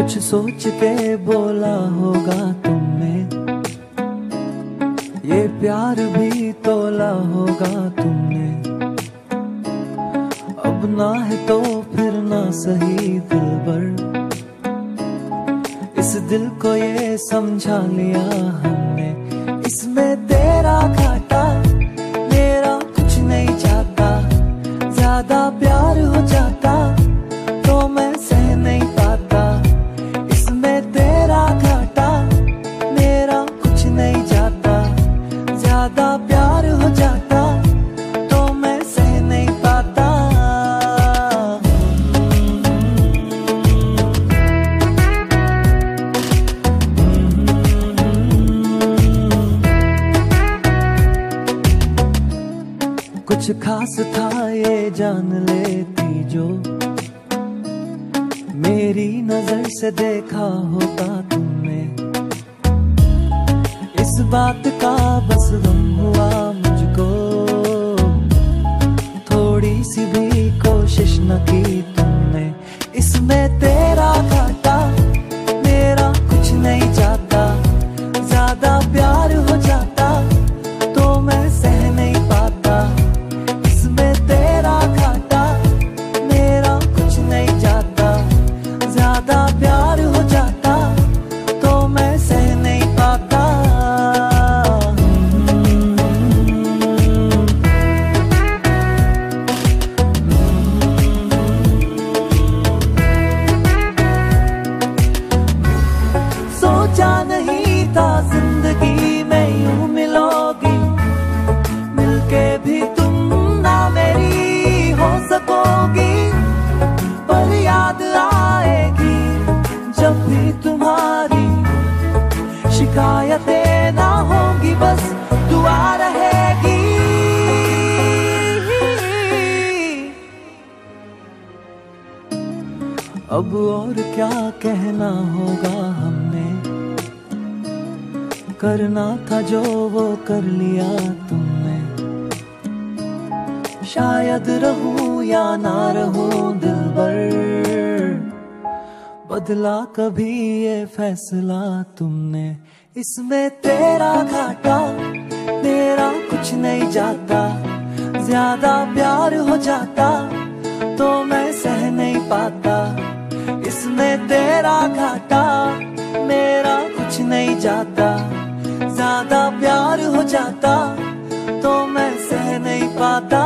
कुछ सोच के बोला होगा तुमने। ये प्यार भी तोला होगा तुमने। अब ना है तो फिर ना सही दिल भर इस दिल को ये समझा लिया हमने। इसमें तेरा घाटा, मेरा कुछ नहीं जाता ज़्यादा प्यार कुछ खास था ये जान लेती जो मेरी नज़र से देखा होता तुमने। इस बात का बस गम हुआ मुझको। थोड़ी सी भी कोशिश न की तुमने। इसमें तेरा घाटा, मेरा कुछ नहीं जाता ज़्यादा प्यार शिकायतें ना होंगी बस, दुआ रहेगी। अब और क्या कहना होगा हमने? करना था जो वो कर लिया तुमने। शायद रहूँ या ना रहूँ दिल भर, बदला कभी ये फैसला तुमने। इसमें तेरा घाटा, मेरा कुछ नहीं जाता। ज़्यादा प्यार हो जाता तो मैं सह नहीं पाता। इसमें तेरा घाटा, मेरा कुछ नहीं जाता। ज़्यादा प्यार हो जाता तो मैं सह नहीं पाता।